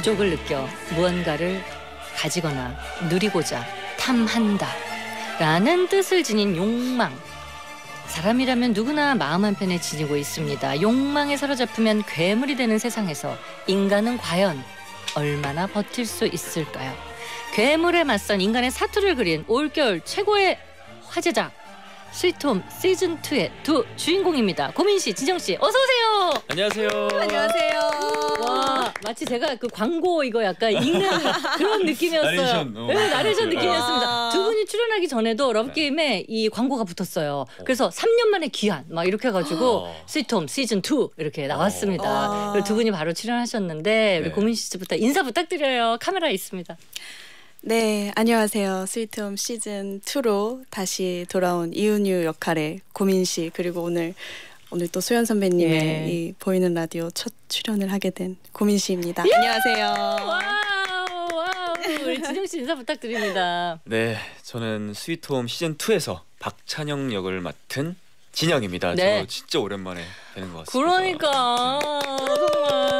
부족을 느껴 무언가를 가지거나 누리고자 탐한다. 라는 뜻을 지닌 욕망. 사람이라면 누구나 마음 한편에 지니고 있습니다. 욕망에 사로잡히면 괴물이 되는 세상에서 인간은 과연 얼마나 버틸 수 있을까요? 괴물에 맞선 인간의 사투를 그린 올겨울 최고의 화제작 스위트홈 시즌 2의 두 주인공입니다. 고민 씨, 진정 씨, 어서 오세요. 안녕하세요. 안녕하세요. 와, 마치 제가 그 광고 이거 약간 읽는 그런 느낌이었어요. 나레이션, 어. 네, 나레이션 느낌이었습니다. 와. 두 분이 출연하기 전에도 러브게임에 이 광고가 붙었어요. 그래서 3년 만에 귀환 막 이렇게 해가지고 어. 스위트홈 시즌 2 이렇게 나왔습니다. 아. 두 분이 바로 출연하셨는데 우리 네. 고민시부터 인사 부탁드려요. 카메라 있습니다. 네, 안녕하세요. 스위트홈 시즌 2로 다시 돌아온 이은유 역할의 고민시 그리고 오늘 오늘 또 소현 선배님의 예. 이 보이는 라디오 첫 출연을 하게 된 고민시입니다. 안녕하세요. 와우, 와우. 우리 진영 씨 인사 부탁드립니다. 네, 저는 스위트홈 시즌 2에서 박찬영 역을 맡은 진영입니다. 네. 저 진짜 오랜만에 뵈는 것 같습니다. 그러니까 정말.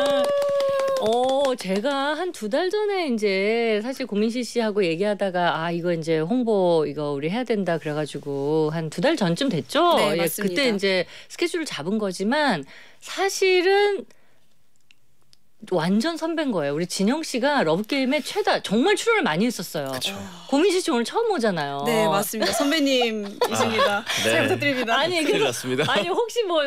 어 제가 한 두 달 전에 이제 사실 고민시 씨하고 얘기하다가 아 이거 이제 홍보 이거 우리 해야 된다 그래가지고 한 두 달 전쯤 됐죠. 네, 예, 맞습니다. 그때 이제 스케줄을 잡은 거지만 사실은 완전 선배인 거예요. 우리 진영 씨가 러브 게임에 최다 정말 출연을 많이 했었어요. 고민시 씨 오늘 처음 오잖아요. 네, 맞습니다. 선배님이십니다. 네. 잘 부탁드립니다. 아니 났습니다. 아니 혹시 뭐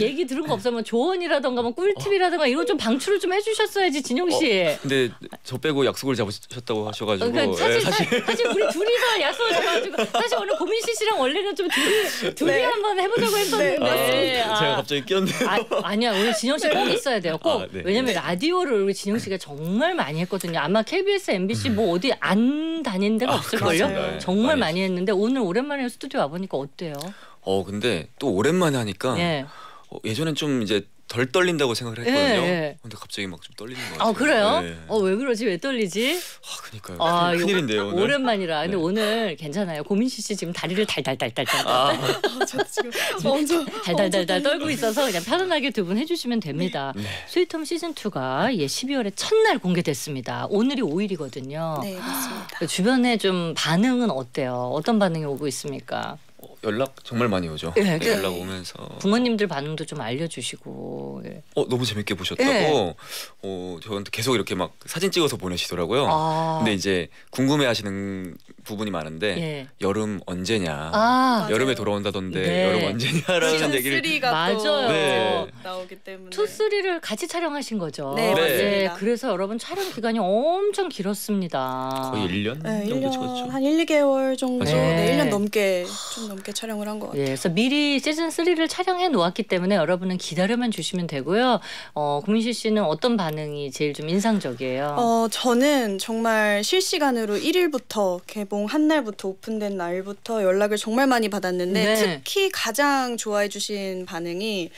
얘기 들은 거 없으면 뭐 조언이라던가 뭐 꿀팁이라던가 이런 좀 방출을 좀 해주셨어야지 진영 씨. 근데 저 빼고 약속을 잡으셨다고 하셔가지고 그러니까 사실, 예, 사실 사- 사실 우리 둘이서 약속을 잡아가지고 사실 오늘 고민시 씨랑 원래는 좀 둘이 둘이 네. 한번 해보자고 했었는데 네, 아, 제가 갑자기 끼었네요. 아, 아니야 오늘 진영 씨 꼭 있어야 돼요 꼭 아, 네. 왜냐면 라 디오를 우리 진영 씨가 정말 많이 했거든요 아마 KBS, MBC 뭐 어디 안 다닌 데가 아, 없을걸요 맞아요. 정말 많이 많이 했는데 오늘 오랜만에 스튜디오 와 보니까 어때요? 어 근데 또 오랜만에 하니까 예. 어, 예전엔 좀 이제 덜 떨린다고 생각을 했거든요. 예, 예. 근데 갑자기 막 좀 떨리는 것 같아요. 아 그래요? 네. 어왜 그러지 왜 떨리지? 아 그니까요. 아, 큰, 큰일인데요 오늘. 오랜만이라. 근데 네. 오늘 괜찮아요. 고민 씨 지금 다리를 달달달달달 아, 저 지금 먼저 달달달달 떨고 있어서 그냥 편안하게 두 분 해주시면 됩니다. 네. 스위트홈 시즌 2가 예 12월에 첫날 공개됐습니다. 오늘이 5일이거든요. 네, 맞습니다. 주변에 좀 반응은 어때요? 어떤 반응이 오고 있습니까? 어, 연락 정말 많이 오죠. 예, 그- 연락 오면서 부모님들 반응도 좀 알려주시고. 예. 어 너무 재밌게 보셨다고 예. 어 저한테 계속 이렇게 막 사진 찍어서 보내시더라고요. 아, 근데 이제 궁금해하시는 부분이 많은데 예. 여름 언제냐, 아, 여름에 맞아요. 돌아온다던데 네. 여름 언제냐라는 얘기를 3가 또 맞아요. 네. 나오기 때문에 two, three를 같이 촬영하신 거죠. 네, 맞습니다. 그래서 여러분 촬영 기간이 엄청 길었습니다. 거의 1년 네, 정도 1년 찍었죠. 한 1, 2개월 정도. 네, 네. 1년 넘게 좀 넘게 촬영을 한 것 같아요. 예, 그래서 미리 시즌 3를 촬영해 놓았기 때문에 여러분은 기다려만 주시면 되고요. 어, 고민시 씨는 어떤 반응이 제일 좀 인상적이에요? 어, 저는 정말 실시간으로 1일부터 개봉 한 날부터 오픈된 날부터 연락을 정말 많이 받았는데 네. 특히 가장 좋아해 주신 반응이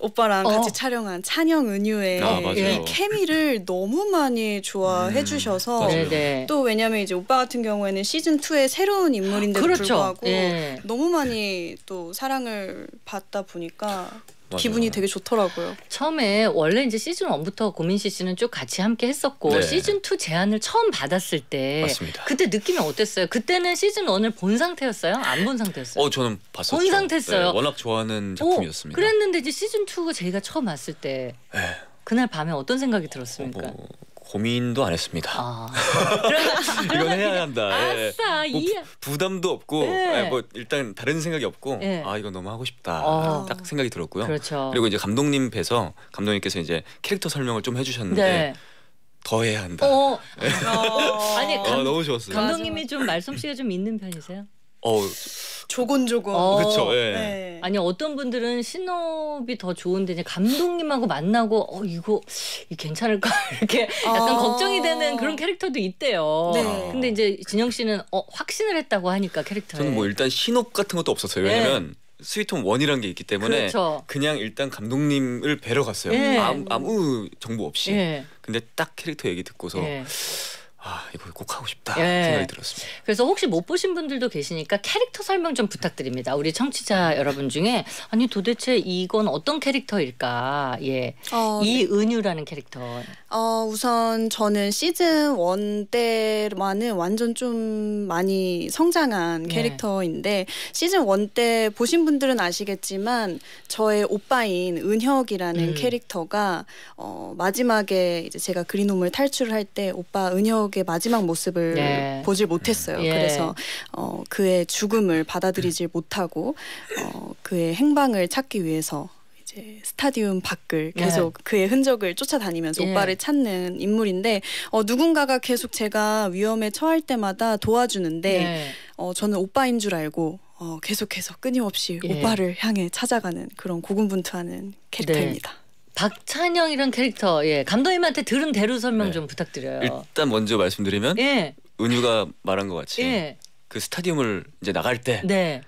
오빠랑 어. 같이 촬영한 찬영 은유의 아. 이 케미를 너무 많이 좋아해 음, 주셔서. 네네. 또 왜냐면 이제 오빠 같은 경우에는 시즌 2의 새로운 인물인데도 그렇죠. 불구하고 예. 너무 많이 또 사랑을 받다 보니까. 기분이 되게 좋더라고요. 처음에 원래 이제 시즌 1부터 고민실 씨는 쭉 같이 함께 했었고 네. 시즌 2 제안을 처음 받았을 때 맞습니다. 그때 느낌이 어땠어요? 그때는 시즌 1을 본 상태였어요? 안 본 상태였어요? 어 저는 봤었죠. 본 상태였어요. 네, 워낙 좋아하는 작품이었습니다. 오, 그랬는데 이제 시즌 2가 저희가 처음 왔을 때 네. 그날 밤에 어떤 생각이 어, 들었습니까? 뭐 고민도 안 했습니다. 아, 이건 해야 한다. 예. 아싸 뭐이 부담도 없고 네. 예, 뭐 일단 다른 생각이 없고 네. 아 이거 너무 하고 싶다 어. 딱 생각이 들었고요. 그렇죠. 그리고 이제 감독님 뵈서 감독님께서 이제 캐릭터 설명을 좀 해주셨는데 네. 더 해야 한다. 어, 어, 아니, 아, 감- 너무 좋았어요. 감- 감독님이 좀 말솜씨가 좀 있는 편이세요? 어 조곤조곤. 어. 그렇죠. 예. 네. 아니 어떤 분들은 신업이 더 좋은데 이제 감독님하고 만나고 어 이거 이 괜찮을까 이렇게 약간 아. 걱정이 되는 그런 캐릭터도 있대요. 네. 근데 이제 진영 씨는 어 확신을 했다고 하니까 캐릭터에. 저는 뭐 일단 신업 같은 것도 없었어요. 왜냐면 스위트홈 원이라는 게 있기 때문에 네. 그렇죠. 그냥 일단 감독님을 뵈러 갔어요. 예. 아무, 아무 정보 없이. 예. 근데 딱 캐릭터 얘기 듣고서 예. 아 이거 꼭 하고 싶다 예. 생각이 들었습니다. 그래서 혹시 못 보신 분들도 계시니까 캐릭터 설명 좀 부탁드립니다. 우리 청취자 여러분 중에 아니 도대체 이건 어떤 캐릭터일까? 예. 어, 네. 이은유라는 캐릭터. 어, 우선 저는 시즌 1 때만은 완전 좀 많이 성장한 네. 캐릭터인데 시즌 1때 보신 분들은 아시겠지만 저의 오빠인 은혁이라는 음. 캐릭터가 어, 마지막에 이제 제가 그린홈을 탈출할 때 오빠 은혁 의 마지막 모습을 네. 보질 못했어요. 예. 그래서 어, 그의 죽음을 받아들이질 못하고 어, 그의 행방을 찾기 위해서 이제 스타디움 밖을 네. 계속 그의 흔적을 쫓아다니면서 예. 오빠를 찾는 인물인데 어, 누군가가 계속 제가 위험에 처할 때마다 도와주는데 네. 어, 저는 오빠인 줄 알고 어, 계속해서 끊임없이 예. 오빠를 향해 찾아가는 그런 고군분투하는 캐릭터입니다. 박찬영이란 캐릭터. 예. 감독님한테 들은 대로 설명 네. 좀 부탁드려요. 일단 먼저 말씀드리면 예. 은유가 말한 것 같이 예. 그 스타디움을 이제 나갈 때 네.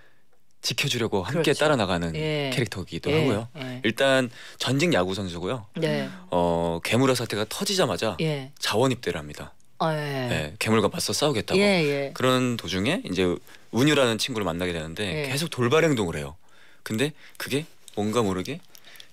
지켜주려고 함께 그렇죠. 따라 나가는 예. 캐릭터이기도 예. 하고요. 예. 일단 전직 야구 선수고요. 네. 어 괴물화 사태가 터지자마자 예. 자원 입대를 합니다. 아, 예. 네, 괴물과 맞서 싸우겠다고. 예, 예. 그런 도중에 이제 운유라는 친구를 만나게 되는데 예. 계속 돌발 행동을 해요. 근데 그게 뭔가 모르게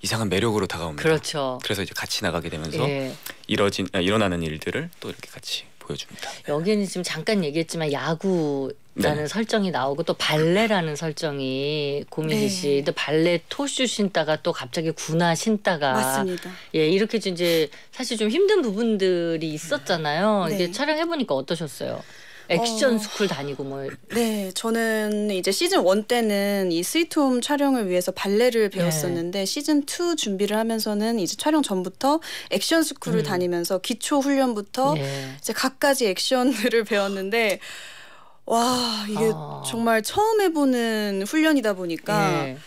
이상한 매력으로 다가옵니다. 그렇죠. 그래서 이제 같이 나가게 되면서 예. 이뤄진 아, 일어나는 일들을 또 이렇게 같이 보여줍니다. 여기는 지금 잠깐 얘기했지만 야구라는 네. 설정이 나오고 또 발레라는 설정이 고민시 네. 씨, 또 발레 토슈 신다가 또 갑자기 군화 신다가 맞습니다. 예 이렇게 좀 이제 사실 좀 힘든 부분들이 있었잖아요. 네. 이게 촬영해 보니까 어떠셨어요? 액션 어. 스쿨 다니고 뭐 네, 저는 이제 시즌 1 때는 이 스위트홈 촬영을 위해서 발레를 네. 배웠었는데 시즌 2 준비를 하면서는 이제 촬영 전부터 액션 스쿨을 음. 다니면서 기초 훈련부터 예. 이제 각가지 액션을 배웠는데 와 이게 아. 정말 처음 해보는 훈련이다 보니까 예.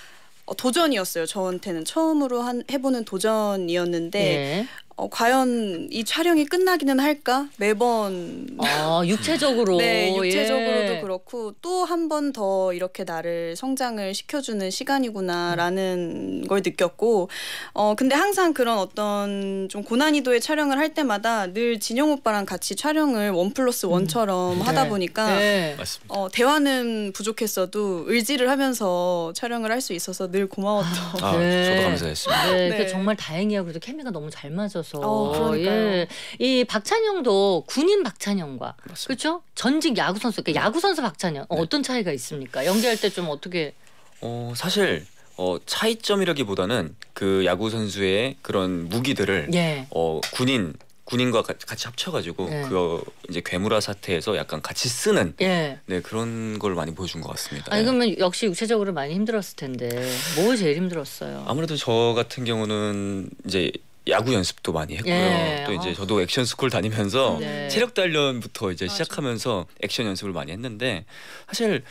어, 도전이었어요. 저한테는 처음으로 한, 해보는 도전이었는데 예. 어, 과연 이 촬영이 끝나기는 할까 매번 아 육체적으로 네, 육체적으로도 예. 그렇고 또 한 번 더 이렇게 나를 성장을 시켜주는 시간이구나라는 걸 느꼈고, 어 근데 항상 그런 어떤 좀 고난이도의 촬영을 할 때마다 늘 진영 오빠랑 같이 촬영을 원 플러스 원처럼 하다 네. 보니까. 네. 맞습니다. 어, 대화는 부족했어도 의지를 하면서 촬영을 할 수 있어서 늘 고마웠던. 아, 네. 저도 감사했습니다. 네, 네. 그 정말 다행이야. 그래도 케미가 너무 잘 맞아 서. 어, 그러니까요. 예. 이 박찬영도 군인 박찬영과. 그렇죠? 전직 야구 선수, 그러니까 야구 선수 박찬영 어, 네. 어떤 차이가 있습니까? 연기할 때 좀 어떻게? 어, 사실 어, 차이점이라기보다는 그 야구 선수의 그런 무기들을 예. 어, 군인 군인과 가- 같이 합쳐가지고 네. 그 이제 괴물화 사태에서 약간 같이 쓰는 예. 네 그런 걸 많이 보여준 것 같습니다. 아니 네. 그러면 역시 육체적으로 많이 힘들었을 텐데 뭐 제일 힘들었어요? 아무래도 저 같은 경우는 이제 야구 연습도 많이 했고요. 예. 또 이제 아. 저도 액션 스쿨 다니면서 네. 체력 단련부터 이제. 시작하면서 액션 연습을 많이 했는데 사실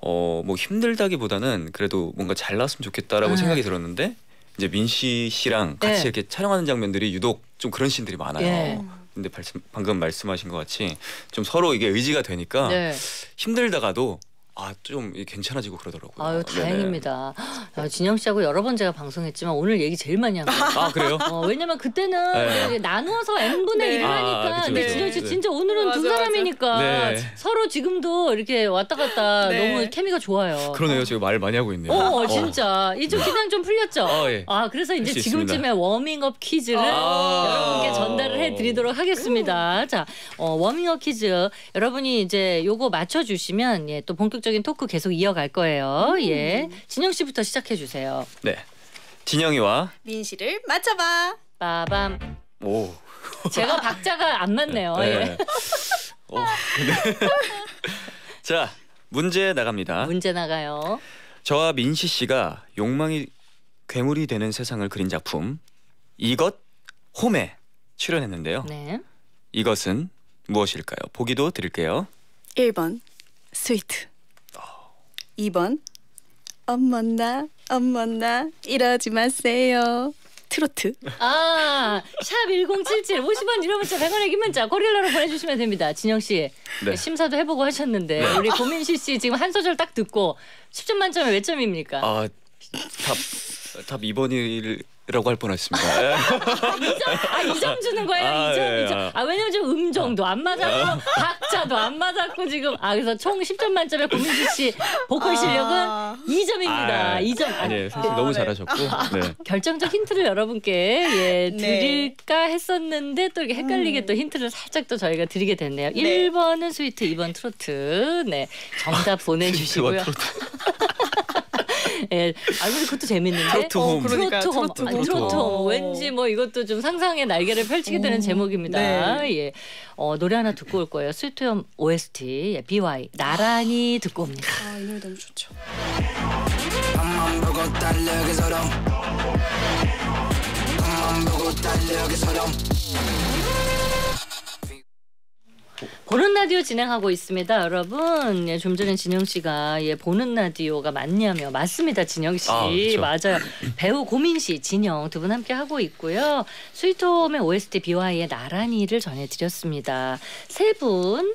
어 뭐 힘들다기보다는 그래도 뭔가 잘 나왔으면 좋겠다라고 네. 생각이 들었는데 이제 민씨 씨랑 같이 네. 이렇게 촬영하는 장면들이 유독 좀 그런 씬들이 많아요. 예. 근데 방금 말씀하신 것 같이 좀 서로 이게 의지가 되니까 네. 힘들다가도 아좀 괜찮아지고 그러더라고요. 아유. 다행입니다. 아, 진영 씨하고 여러 번 제가 방송했지만 오늘 얘기 제일 많이 한 거예요. 아 그래요? 어, 왜냐면 그때는 네. 나누어서 n 분의 네. 1을 하니까 아, 그쵸, 근데 그쵸. 진영 씨 네. 진짜 오늘은 두 맞아, 맞아. 사람이니까 네. 서로 지금도 이렇게 왔다 갔다 네. 너무 케미가 좋아요. 그러네요. 제가 말 많이 하고 있네요. 어, 진짜 이제 긴장 좀 풀렸죠. 어, 예. 아 그래서 이제 수 지금쯤에. 워밍업 퀴즈를 아. 여러분께 전달을 해드리도록 하겠습니다. 자, 어, 워밍업 퀴즈 여러분이 이제 요거 맞춰주시면 예, 또 본격적 인 토크 계속 이어갈 거예요. 예, 진영 씨부터 시작해 주세요. 네. 진영이와 민시를 맞춰봐. 빠밤. 오. 제가 박자가 안 맞네요. 예. 네. 어, 네. 자 문제 나갑니다. 문제 나가요. 저와 민시 씨가 욕망이 괴물이 되는 세상을 그린 작품 이것 홈에 출연했는데요. 네. 이것은 무엇일까요? 보기도 드릴게요. 1번 스위트 2번 엄마나 엄마나 이러지 마세요 트로트 아, 샵 1077, 50원 유료 문자 100원의 긴 문자 고릴라로 보내주시면 됩니다. 진영 씨 네. 심사도 해보고 하셨는데 우리 고민시 씨 지금 한 소절 딱 듣고 10점 만점에 몇 점입니까? 아, 다 답 2번이라고 할 뻔했습니다. 아, 이점 주는 거예요? 아, 이 점, 예, 이 점. 예. 아, 왜냐면 지금 음정도 안 맞았고, 박자도 안 맞았고, 지금. 아, 그래서 총 10점 만점에 고민주 씨 보컬 실력은 아. 2점입니다. 아, 2점. 아니에요. 사실 아, 너무 네. 잘하셨고. 네. 결정적 힌트를 여러분께 예, 네. 드릴까 했었는데 또 이렇게 헷갈리게 음. 또 힌트를 살짝 또 저희가 드리게 됐네요. 네. 1번은 스위트, 2번 트로트. 네. 정답 보내주시고요. 예. 아, 근데 그것도 재밌는데. 트로트 홈. 어, 그러니까요. 트로트 홈. 트로트 아, 홈. 트로트 홈. 어. 왠지 뭐 이것도 좀 상상의 날개를 펼치게 되는 오, 제목입니다. 네. 예. 어, 노래 하나 듣고 올 거예요. 스위트홈 OST 예, BewhY 나란히 듣고 옵니다. 아, 이 노래 너무 좋죠. 보는 라디오 진행하고 있습니다, 여러분. 예, 좀 전에 진영 씨가 예, 보는 라디오가 맞냐며 맞습니다, 진영 씨. 아, 그렇죠. 맞아요. 배우 고민 씨, 진영 두 분 함께 하고 있고요. 스위트홈의 OST BY의 나란히를 전해드렸습니다. 세 분.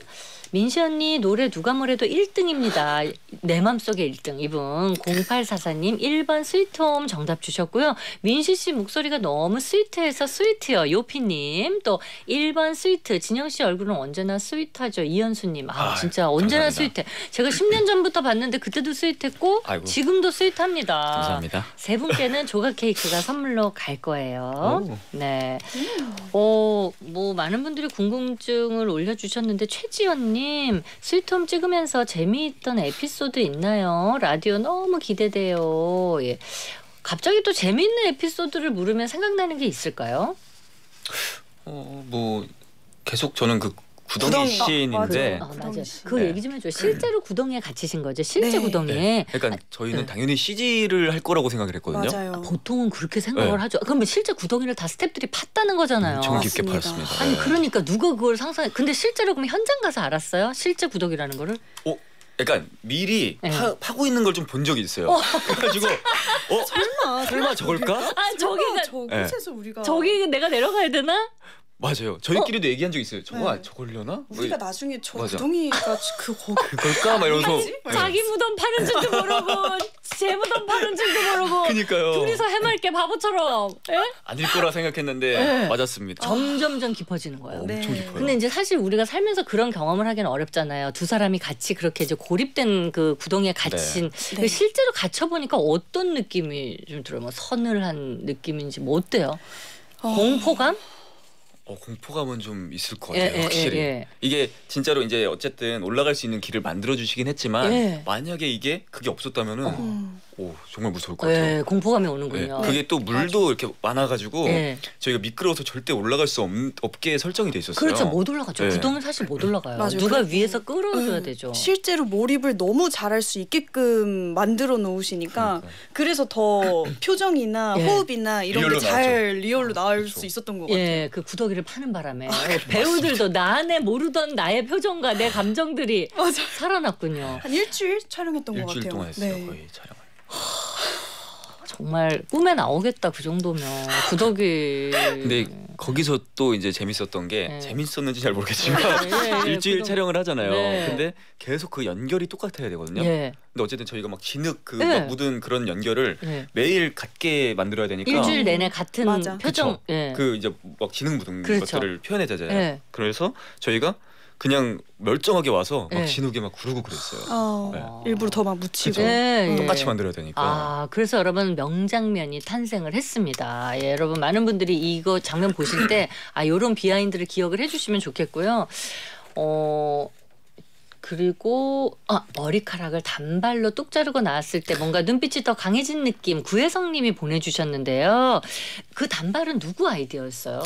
민시 언니 노래 누가 뭐래도 1등입니다. 내 맘속의 1등. 이분 0844님 1번 스위트홈 정답 주셨고요. 민시 씨 목소리가 너무 스위트해서 스위트요. 요피님 또 1번 스위트. 진영 씨 얼굴은 언제나 스위트하죠. 이현수님. 아 아유, 진짜 언제나 감사합니다. 스위트해. 제가 10년 전부터 봤는데 그때도 스위트했고 아이고. 지금도 스위트합니다. 감사합니다. 세 분께는 조각 케이크가 선물로 갈 거예요. 오. 네. 어, 뭐 많은 분들이 궁금증을 올려주셨는데 최지연님 스위트홈 찍으면서 재미있던 에피소드 있나요? 라디오 너무 기대돼요. 예. 갑자기 또 재미있는 에피소드를 물으면 생각나는 게 있을까요? 어, 뭐 계속 저는 그 구덩이 구덩이. 시인인데 어, 아, 구덩이 맞아요. 씨. 그 네. 얘기 좀 해줘 요. 실제로 구덩이에 갇히신 거죠? 실제 네. 구덩이에. 네. 그러니까 저희는 네. 당연히 CG를 할 거라고 생각을 했거든요. 맞아요. 보통은 그렇게 생각을 네. 하죠. 그러면 실제 구덩이를 다 스탭들이 팠다는 거잖아요. 엄청 깊게 맞습니다. 파였습니다. 아니 네. 그러니까 누가 그걸 상상해? 근데 실제로 그럼 현장 가서 알았어요? 실제 구독이라는 거를? 어, 약간 미리 네. 파, 파고 있는 걸 좀 본 적이 있어요. 그래가지고 어 설마 설마 저걸까? 아 저기가 저곳에서 우리가 저기 내가 내려가야 되나? 맞아요. 저희끼리도 얘기한 적 있어요. 저거 네. 저걸려나? 우리가 나중에 저 맞아. 구덩이가 그 거기 그걸까? 막 이러면서? 네. 자기 무덤 파는 줄도 모르고 제 무덤 파는 줄도 모르고 그니까요. 둘이서 해맑게 바보처럼 예? 아닐 거라 생각했는데 네. 맞았습니다. 점점점 깊어지는 거예요. 엄청 네. 깊어요. 근데 이제 사실 우리가 살면서 그런 경험을 하기는 어렵잖아요. 두 사람이 같이 그렇게 이제 고립된 그 구덩이에 갇힌 네. 실제로 갇혀 보니까 어떤 느낌이 좀 들어요? 뭐 서늘한 느낌인지 뭐 어때요? 어. 공포감? 어, 공포감은 좀 있을 것 예, 같아요. 예, 확실히. 예, 예. 이게 진짜로 이제 어쨌든 올라갈 수 있는 길을 만들어 주시긴 했지만 예. 만약에 이게 그게 없었다면은 음. 오 정말 무서울 것 같아요. 예, 공포감이 예, 오는군요. 그게 또 물도 이렇게 많아가지고 예. 저희가 미끄러워서 절대 올라갈 수 없, 없게 설정이 돼 있었어요. 그렇죠. 못 올라가죠. 네. 구덩이 사실 못 올라가요. 맞아요. 누가 그리고, 위에서 끌어줘야 음, 되죠. 실제로 몰입을 너무 잘할 수 있게끔 만들어 놓으시니까 그러니까요. 그래서더 표정이나 예. 호흡이나 이런 게 잘 리얼로 나올 그렇죠. 수 있었던 것 같아요. 예, 그 구더기를 파는 바람에 배우들도 나 안에 모르던 나의 표정과 내 감정들이 맞아. 살아났군요. 한 일주일 촬영했던 것 일주일 같아요. 동안 했어요 네. 거의 촬영을. 정말 꿈에 나오겠다 그 정도면 구더기. 근데 거기서 또 이제 재밌었던 게 네. 재밌었는지 잘 모르겠지만 예, 예, 일주일 구덩이. 촬영을 하잖아요. 네. 근데 계속 그 연결이 똑같아야 되거든요. 예, 근데 어쨌든 저희가 막 진흙 그 네. 막 묻은 그런 연결을 예. 매일 같게 만들어야 되니까 일주일 내내 같은 맞아. 표정. 예. 그 이제 막 진흙 묻은 그렇죠. 것들을 표현해야 되잖아요. 예. 그래서 저희가 그냥 멀쩡하게 와서 막 예. 진흙에 막 구르고 그랬어요. 어, 네. 일부러 더 막 묻히고. 예. 똑같이 만들어야 되니까. 아, 그래서 여러분 명장면이 탄생을 했습니다. 예, 여러분 많은 분들이 이거 장면 보실 때 아, 요런 비하인드를 기억을 해 주시면 좋겠고요. 어 그리고 아, 머리카락을 단발로 뚝 자르고 나왔을 때 뭔가 눈빛이 더 강해진 느낌 구혜성 님이 보내주셨는데요. 그 단발은 누구 아이디어였어요?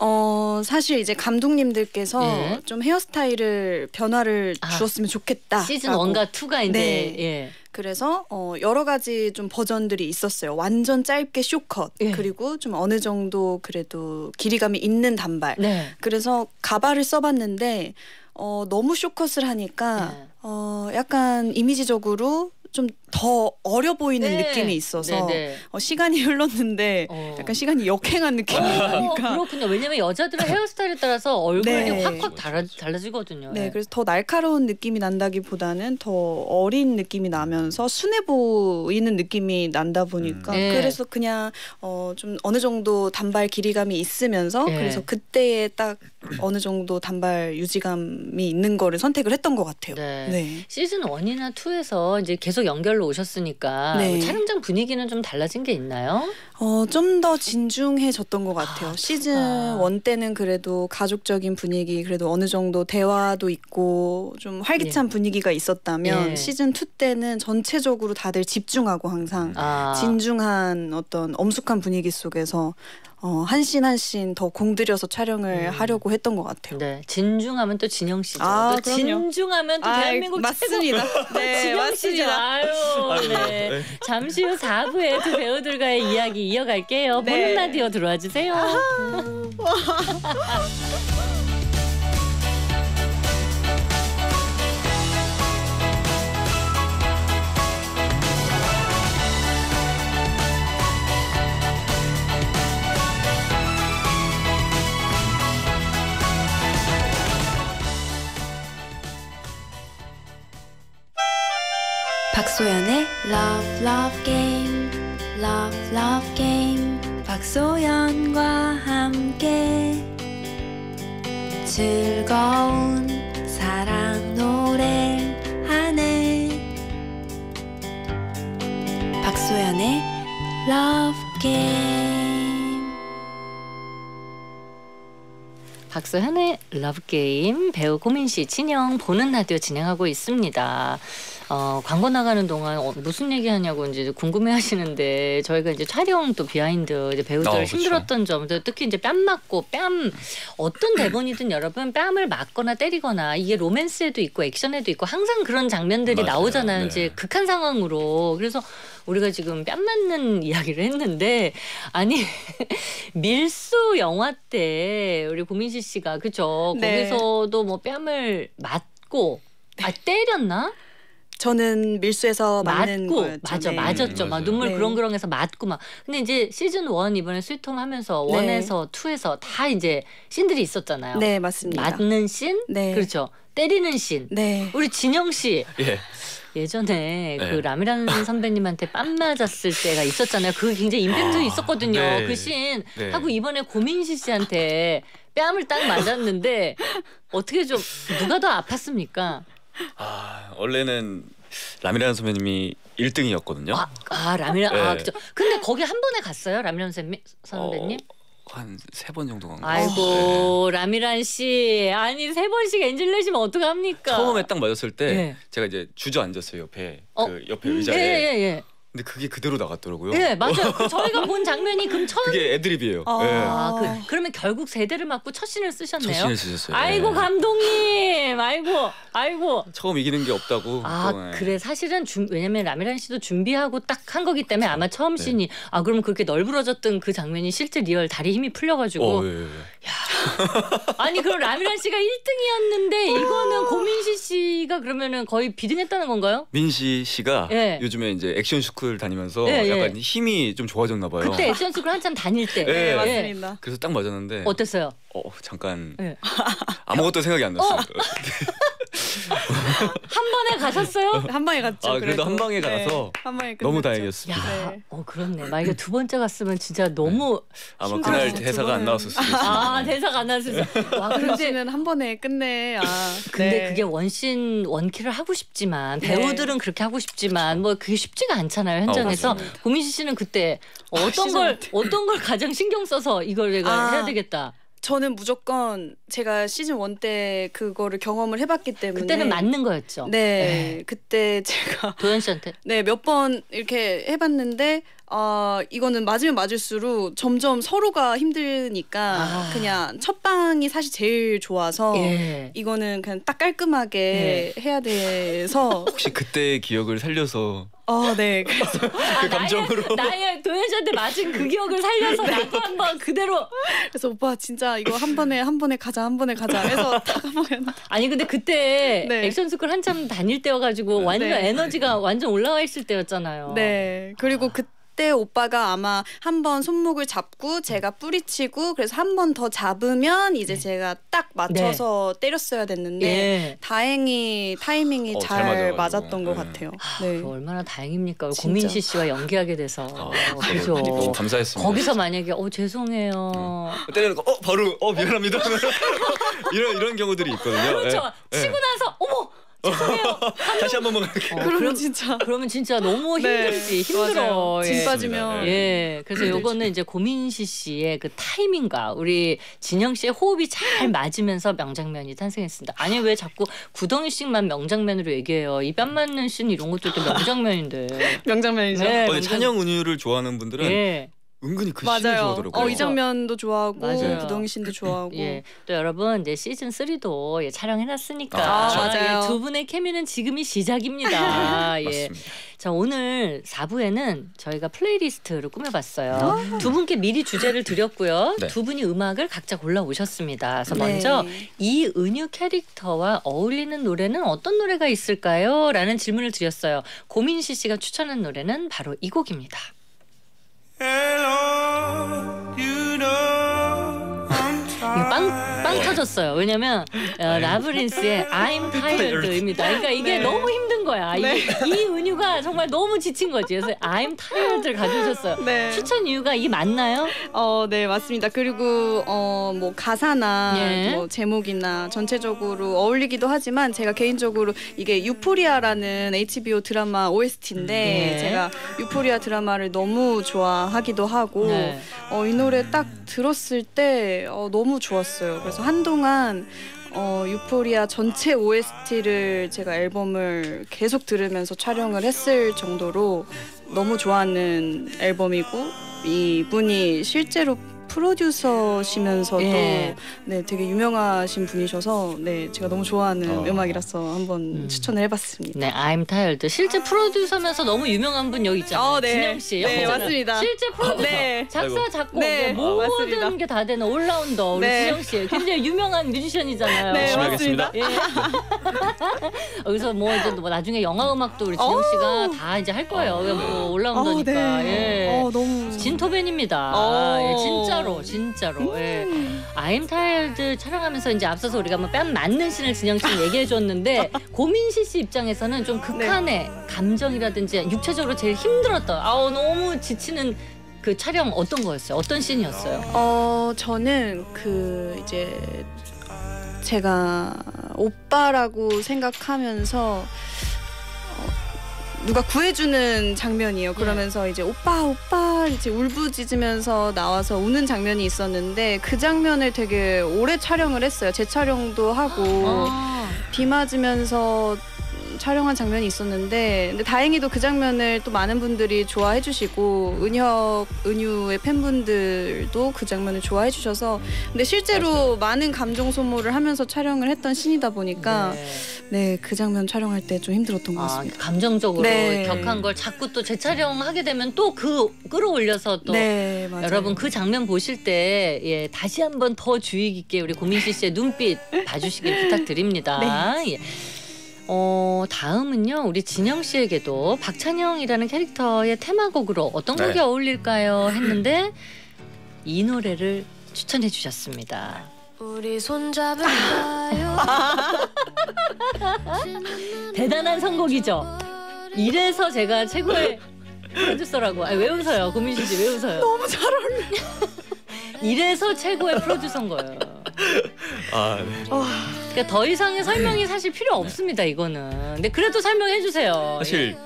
어 사실 이제 감독님들께서 예. 좀 헤어스타일을 변화를 아, 주었으면 좋겠다. 시즌 1과 2가 이제 네. 예. 그래서 어, 여러 가지 좀 버전들이 있었어요. 완전 짧게 쇼컷 예. 그리고 좀 어느 정도 그래도 길이감이 있는 단발. 네. 그래서 가발을 써봤는데 어, 너무 쇼컷을 하니까 네. 어, 약간 이미지적으로 좀 더 어려 보이는 네. 느낌이 있어서 네, 네. 어, 시간이 흘렀는데 어. 약간 시간이 역행한 느낌이 어, 나니까 그렇군요. 왜냐면 여자들은 헤어스타일에 따라서 얼굴이 네. 확확 달라, 달라지거든요. 네, 그래서 더 날카로운 느낌이 난다기보다는 더 어린 느낌이 나면서 순해 보이는 느낌이 난다 보니까 음. 네. 그래서 그냥 어, 좀 어느 정도 단발 길이감이 있으면서 네. 그래서 그때에 딱 어느 정도 단발 유지감이 있는 거를 선택을 했던 것 같아요. 네. 네. 시즌 1이나 2에서 이제 계속 연결로 오셨으니까 네. 뭐 촬영장 분위기는 좀 달라진 게 있나요? 어, 좀 더 진중해졌던 것 같아요. 아, 시즌 그렇구나. one 때는 그래도 가족적인 분위기, 그래도 어느 정도 대화도 있고 좀 활기찬 분위기가 있었다면 예. 시즌 two 때는 전체적으로 다들 집중하고 항상 아, 진중한 어떤 엄숙한 분위기 속에서 어, 한씬 한씬 더 공들여서 촬영을 음. 하려고 했던 것 같아요. 네. 진중하면 또 진영 씨죠. 아, 또 그럼요. 진중하면 또 대한민국 맞습니다. 네, 진영 씨죠. 맞습니다. 아유, 네. 잠시 후 4부에 두 배우들과의 이야기 이어갈게요. 네. 보는 라디오 들어와 주세요. 박소연의 Love Love Game. Love Love Game. 박소연과 함께. 즐거운 사랑 노래 하네. 박소연의 Love Game. 박소현의 러브게임 배우 고민 씨, 진영 보는 라디오 진행하고 있습니다. 어, 광고 나가는 동안 어, 무슨 얘기 하냐고 이제 궁금해 하시는데 저희가 이제 촬영 또 behind 이제 배우들 어. 힘들었던 점들 특히 이제 뺨 맞고 뺨 어떤 대본이든 여러분 뺨을 맞거나 때리거나 이게 로맨스에도 있고 액션에도 있고 항상 그런 장면들이 맞아요. 나오잖아요. 네. 이제 극한 상황으로. 그래서 우리가 지금 뺨 맞는 이야기를 했는데 아니 밀수 영화 때 우리 고민시 씨가 그죠 네. 거기서도 뭐 뺨을 맞고 아 때렸나 저는 밀수에서 맞는 맞고 거였죠. 맞아 네. 맞았죠 음, 막 맞아요. 눈물 네. 그렁그렁해서 맞고 막 근데 이제 시즌 원 이번에 스위트홈 하면서 네. 원에서 투에서 다 이제 씬들이 있었잖아요 네, 맞습니다. 맞는 씬 네. 그렇죠 때리는 씬 네. 우리 진영 씨 예. 예전에 네. 그 라미란 선배님한테 뺨 맞았을 때가 있었잖아요. 그게 굉장히 임팩트 아, 있었거든요. 네. 그씬 네. 하고 이번에 고민시 씨한테 뺨을 딱 맞았는데 어떻게 좀 누가 더 아팠습니까? 아 원래는 라미라는 선배님이 1등이었거든요. 아, 아 라미란 아 네. 그죠. 근데 거기 한 번에 갔어요, 라미란 선배, 선배님? 한세 번 정도 간 거. 아이고 라미란 씨 아니 세 번씩 엔질 내시면 어떡합니까? 처음에 딱 맞았을 때 네. 제가 이제 주저앉았어요 옆에 어? 그 옆에 의자에. 예 예 예. 예, 근데 그게 그대로 나갔더라고요. 예. 예, 맞아요. 그 저희가 본 장면이 그럼 처음 그게 애드립이에요. 아. 예. 아, 그, 그러면 결국 세 대를 맞고 첫 신을 첫 쓰셨네요. 신을 쓰셨어요. 아이고 예. 감독님, 아이고, 아이고. 처음 이기는 게 없다고. 아 또, 예. 그래 사실은 준, 왜냐면 라미란 씨도 준비하고 딱 한 거기 때문에 아마 처음 네. 신이 아 그럼 그렇게 널브러졌던 그 장면이 실제 리얼 다리 힘이 풀려가지고 어, 예, 예. 아니 그럼 라미란 씨가 1등이었는데 이거는 고민시 씨가 그러면은 거의 비등했다는 건가요? 민시 씨가 예. 요즘에 이제 액션 스쿨 다니면서 예, 예. 약간 힘이 좀 좋아졌나 봐요. 그때 액션 스쿨 한참 다닐 때 예, 네, 예. 맞습니다. 그래서 딱 맞았는데 어땠어요? 어 잠깐 예. 아무것도 생각이 안 났어요. 한 번에 가셨어요? 한 방에 갔죠. 아, 그래도 한 방에 네, 가서 한 방에 너무. 다행이었습니다. 야, 네. 어 그렇네. 만약에 두 번째 갔으면 진짜 너무 아마 힘들었어, 그날 두 대사가 안. 나왔을 수도 있어요. 아 대사가 안 나왔어요. 와 근데 그런지는 한 번에 끝내. 아, 근데 네. 그게 원신 원키를 하고 싶지만 네. 배우들은 그렇게 하고 싶지만 뭐 그게 쉽지가 않잖아요 현장에서 어, 맞습니다. 고민시 씨는 그때 어떤 시즌 걸. 어떤 걸 가장 신경 써서 이걸 내가 아. 해야 되겠다 저는 무조건 제가 시즌 원 때 그거를 경험을 해봤기 때문에 그때는 맞는 거였죠. 네, 그때 제가 도현 씨한테? 네몇 번 이렇게 해봤는데 어 이거는 맞으면 맞을수록 점점 서로가 힘드니까 아. 그냥 첫 방이 사실 제일 좋아서 예. 이거는 그냥 딱 깔끔하게 해야 돼서 혹시 그때의 기억을 살려서 어 네 그래서 그 감정으로 나의, 나의 도현 씨한테 맞은 그 기억을 살려서 나도 한번 그대로 그래서 오빠 진짜 이거 한 번에 한 번에 가자 한 번에 가자 해서 다 가면 아니 근데 그때 네. 액션 스쿨 한참 다닐 때여가지고 완전 네. 에너지가 완전 올라와 있을 때였잖아요. 네. 그리고 그때 오빠가 아마 한 번 손목을 잡고 제가 뿌리치고 그래서 한 번 더 잡으면 이제 제가 딱 맞춰서 때렸어야 됐는데 예. 다행히 타이밍이 어, 잘 잘. 맞았던 것 네. 같아요. 아, 네. 그거 얼마나 다행입니까? 진짜. 고민시 씨와 연기하게 돼서 아, 그죠. 아니, 너무 감사했습니다. 거기서 만약에 어 죄송해요. 때리는 거어 바로 어 미안합니다. 이런 이런 경우들이 있거든요. 그렇죠. 예. 치고 나서 어머 다시 한 번만 이렇게. 어, 그러면 그럼 진짜 그러면 진짜 너무 네. 힘들지 힘들어. 맞아요. 예. 진 빠지면 예, 그래서 요거는 이제 고민시 씨의 그 타이밍과 우리 진영 씨의 호흡이 잘 맞으면서 명장면이 탄생했습니다. 아니 왜 자꾸 구덩이 신만 명장면으로 얘기해요? 입 막는 신 이런 것도 또 명장면인데. 명장면이죠. 네, 어, 근데 명장- 찬영 은유를 좋아하는 분들은 예, 은근히 그 맞아요. 좋아하더라고요. 어, 이 장면도 좋아하고 맞아요. 구덩이 신도 좋아하고. 예. 또 여러분 이제 시즌 3도 예, 촬영해 놨으니까 아, 맞아요. 예, 두 분의 케미는 지금이 시작입니다. 예. 맞습니다. 자 오늘 4부에는 저희가 playlist를 꾸며 봤어요. 두 분께 미리 주제를 드렸고요. 네. 두 분이 음악을 각자 골라 오셨습니다. 그래서 네. 먼저 이 은유 캐릭터와 어울리는 노래는 어떤 노래가 있을까요? 라는 질문을 드렸어요. 고민시 씨가 추천한 노래는 바로 이 곡입니다. 이거 빵, 빵 터졌어요. 왜냐면 어, 라브린스의 I'm tired입니다. 그러니까 이게 네. 너무 힘든 거야. 이게 이 은유가 정말 너무 지친 거지. 그래서 I'm tired를 가져오셨어요. 네. 추천 이유가 이게 맞나요? 어, 네, 맞습니다. 그리고 어, 뭐 가사나 예. 뭐 제목이나 전체적으로 어울리기도 하지만 제가 개인적으로 이게 유포리아라는 HBO 드라마 OST인데 네. 제가 유포리아 드라마를 너무 좋아하기도 하고 네. 어, 이 노래 딱 들었을 때 어, 너무 좋았어요. 그래서 한동안 어, 유포리아 전체 OST를 제가 앨범을 계속 들으면서 촬영을 했을 정도로 너무 좋아하는 앨범이고 이분이 실제로 프로듀서시면서도 예. 네 되게 유명하신 분이셔서 네 제가 너무 좋아하는 어. 음악이라서 한번 음. 추천을 해봤습니다. 네, I'm tired. 실제 프로듀서면서 너무 유명한 분 여기 있잖아요. 어, 네. 진영 씨. 네, 맞습니다. 실제 프로듀서. 네. 작사. 작곡, 네, 네, 맞습니다. 모든 게 다 되는 올라운더 우리 네. 진영 씨. 굉장히 유명한 뮤지션이잖아요. 네, 열심히 맞습니다. 하겠습니다. 예. 여기서 뭐 이제 뭐 나중에 영화 음악도 우리 진영 씨가 다 이제 할 거예요. 뭐 올라운더니까. 어, 네. 예. 어, 너무 진토벤입니다. 어. 예, 진짜로, 진짜로. 예. I'm tired 촬영하면서 이제 앞서서 우리가 뭐뺨 맞는 씬을 진영 씨 얘기해 줬는데 고민시 씨 입장에서는 좀 극한의 감정이라든지 육체적으로 제일 힘들었던 아우 너무 지치는 그 촬영 어떤 거였어요? 어떤 씬이었어요? 어 저는 그 이제 제가 오빠라고 생각하면서 어, 누가 구해주는 장면이에요. 그러면서 이제 오빠 오빠 이제 울부짖으면서 나와서 우는 장면이 있었는데 그 장면을 되게 오래 촬영을 했어요. 재촬영도 하고 아, 비 맞으면서 촬영한 장면이 있었는데 근데 다행히도 그 장면을 또 많은 분들이 좋아해 주시고 은혁 은유의 팬분들도 그 장면을 좋아해 주셔서 근데 실제로 많은 감정 소모를 하면서 촬영을 했던 신이다 보니까 네. 네그 장면 촬영할 때 좀 힘들었던 것 아, 같습니다. 감정적으로 네. 격한 걸 자꾸 또 재촬영하게 되면 또 그 끌어올려서 또네 맞아요. 여러분 그 장면 보실 때 예, 다시 한번 더 주의 깊게 우리 고민시 씨의 눈빛 봐주시길 부탁드립니다. 네. 예. 어 다음은요 우리 진영 씨에게도 박찬영이라는 캐릭터의 테마곡으로 어떤 곡이 네. 어울릴까요 했는데 이 노래를 추천해 주셨습니다. 우리 손잡을까요? 대단한 선곡이죠. 이래서 제가 최고의 프로듀서라고. 아니, 왜 웃어요, 고민씨 씨왜 웃어요? 너무 잘 어울려. 이래서 최고의 프로듀서인 거예요. 아, 네. 그러니까 더 이상의 설명이 사실 필요 없습니다. 이거는. 근데 그래도 설명해 주세요. 사실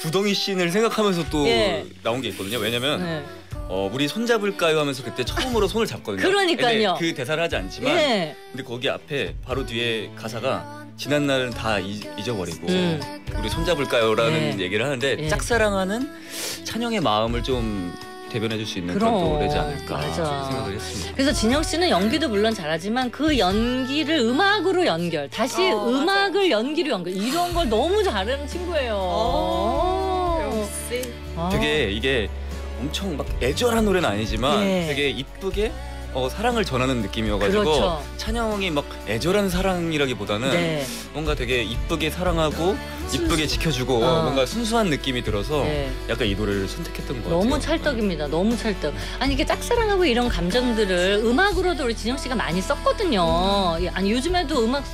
구덩이 씬을 생각하면서 또 예. 나온 게 있거든요. 왜냐면 네. 어, 우리 손 잡을까요 하면서 그때 처음으로 손을 잡거든요. 그러니까요. 근데 그 대사를 하지 않지만 예. 근데 거기 앞에 바로 뒤에 가사가 지난 날은 다 잊, 잊어버리고 음. 우리 손 잡을까요라는 예. 얘기를 하는데 예. 짝사랑하는 찬영의 마음을 좀 대변해줄 수 있는 그런 그럼. 노래지 않을까 맞아. 생각을 했습니다. 그래서 진영 씨는 연기도 물론 잘하지만 그 연기를 음악으로 연결, 다시 어, 음악을 연기로 연결 이런 걸 너무 잘하는 친구예요. 어, 역시. 아. 되게 이게 엄청 막 애절한 노래는 아니지만 예. 되게 이쁘게 어, 사랑을 전하는 느낌이어가지고 그렇죠. 찬영이 막 애절한 사랑이라기보다는 네. 뭔가 되게 이쁘게 사랑하고 이쁘게 지켜주고 어. 뭔가 순수한 느낌이 들어서 네. 약간 이 노래를 선택했던 것 같아요. 너무 찰떡입니다. 너무 찰떡. 아니 이게 짝사랑하고 이런 감정들을 음악으로도 우리 진영 씨가 많이 썼거든요. 예, 아니 요즘에도 음악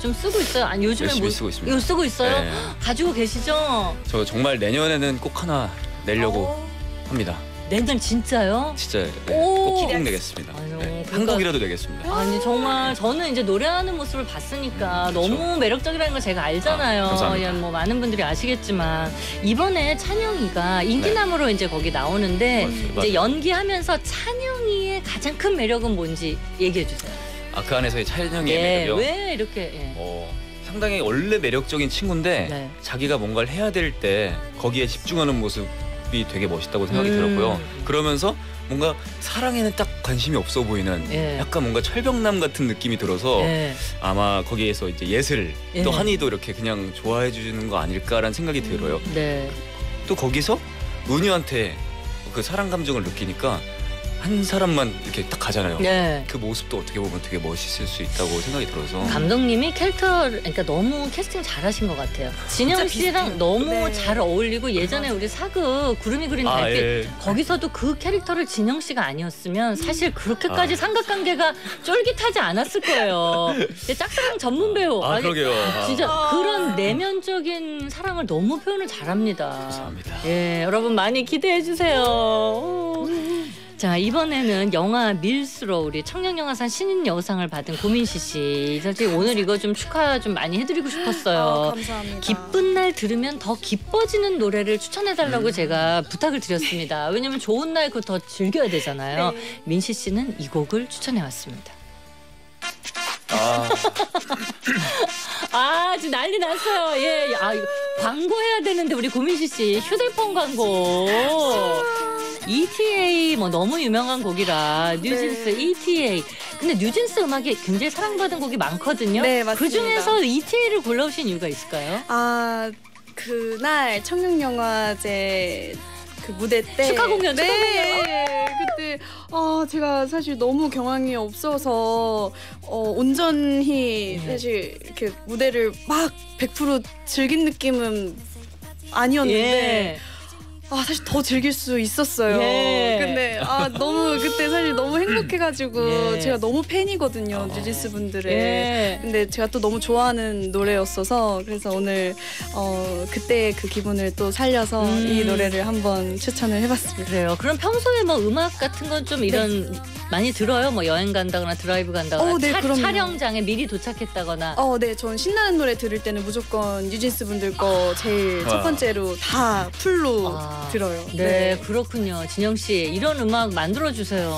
좀 쓰고 있어요. 아니 요즘에 열심히 뭐 쓰고 있습니다. 이거 쓰고 있어요? 네. 가지고 계시죠? 저 정말 내년에는 꼭 하나 내려고 어. 합니다. 내년 진짜요? 진짜 네, 오. 꼭. 아유, 네, 그러니까- 한 곡이라도 내겠습니다. 아니 정말 저는 이제 노래하는 모습을 봤으니까 너무 매력적이라는 걸 제가 알잖아요. 아, 감사합니다. 예, 뭐 많은 분들이 아시겠지만 이번에 찬영이가 인기남으로 이제 거기 나오는데 맞아요, 이제 맞아요. 연기하면서 찬영이의 가장 큰 매력은 뭔지 얘기해 주세요. 아 그 안에서의 찬영의 예, 매력이요. 왜 이렇게 예. 어, 상당히 원래 매력적인 친구인데 네. 자기가 뭔가를 해야 될 때 거기에 집중하는 모습 이 되게 멋있다고 생각이 음. 들었고요. 그러면서 뭔가 사랑에는 딱 관심이 없어 보이는 예. 약간 뭔가 철벽남 같은 느낌이 들어서 예. 아마 거기에서 이제 예슬 예. 또 한이도 이렇게 그냥 좋아해 주는 거 아닐까라는 생각이 들어요. 네. 또 거기서 은유한테 그 사랑 감정을 느끼니까 한 사람만 이렇게 딱 가잖아요. 네. 그 모습도 어떻게 보면 되게 멋있을 수 있다고 생각이 들어서 감독님이 캐릭터 그러니까 너무 캐스팅 잘하신 것 같아요. 진영 씨랑. 너무 네. 잘 어울리고 예전에 우리 사극 구름이 그린 아, 달빛 예. 거기서도 그 캐릭터를 진영 씨가 아니었으면 사실 그렇게까지 아. 삼각관계가 쫄깃하지 않았을 거예요. 근데 짝사랑 전문 배우. 아 그러게요. 아, 진짜 아. 그런 내면적인 사랑을 너무 표현을 잘합니다. 감사합니다. 예, 여러분 많이 기대해 주세요. 자 이번에는 영화 밀수로 우리 청년영화상 신인 여상을 받은 고민시 씨. 사실 오늘 이거 좀 축하 좀 많이 해드리고 아, 싶었어요. 감사합니다. 기쁜 날 들으면 더 기뻐지는 노래를 추천해달라고 제가 부탁을 드렸습니다. 왜냐면 좋은 날 그거 더 즐겨야 되잖아요. 네. 민시 씨는 이 곡을 추천해왔습니다. 아, 아, 지금 난리 났어요. 예, 아, 이거 광고해야 되는데 우리 고민시 씨 휴대폰 광고. ETA 뭐 너무 유명한 곡이라 뉴진스 네. ETA. 근데 뉴진스 음악이 굉장히 사랑받은 곡이 많거든요. 네, 그 맞습니다. 중에서 ETA를 골라오신 이유가 있을까요? 아 그날 청룡영화제 그 무대 때 축하 공연, 축하 네, 그때 아 제가 사실 너무 경황이 없어서 어 온전히 네. 사실 이렇게 무대를 막 100% 즐긴 느낌은 아니었는데 예. 아 사실 더 즐길 수 있었어요. 예. 근데 아 너무 그때 사실 너무 행복해가지고 예. 제가 너무 팬이거든요 아. 뉴진스 분들의. 예. 근데 제가 또 너무 좋아하는 노래였어서 그래서 오늘 어 그때 그 기분을 또 살려서 음. 이 노래를 한번 추천을 해봤습니다. 그래요. 그럼 평소에 뭐 음악 같은 건 좀 이런 많이 들어요? 뭐 여행 간다거나 드라이브 간다거나 어, 네, 차, 그럼요. 촬영장에 미리 도착했다거나 어, 네, 전 신나는 노래 들을 때는 무조건 뉴진스 분들 거 제일 첫 와. 번째로 다 full로 아, 들어요. 네, 그렇군요. 진영 씨 이런 음악 만들어 주세요.